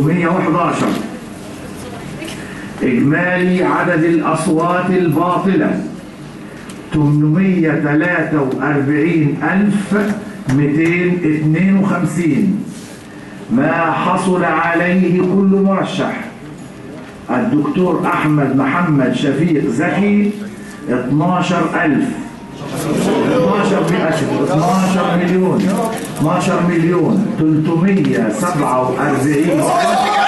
111 إجمالي عدد الأصوات الباطلة. 843252 ما حصل عليه كل مرشح. الدكتور أحمد محمد شفيق زكي 12000 12 بأسف 12 مليون 12 مليون 347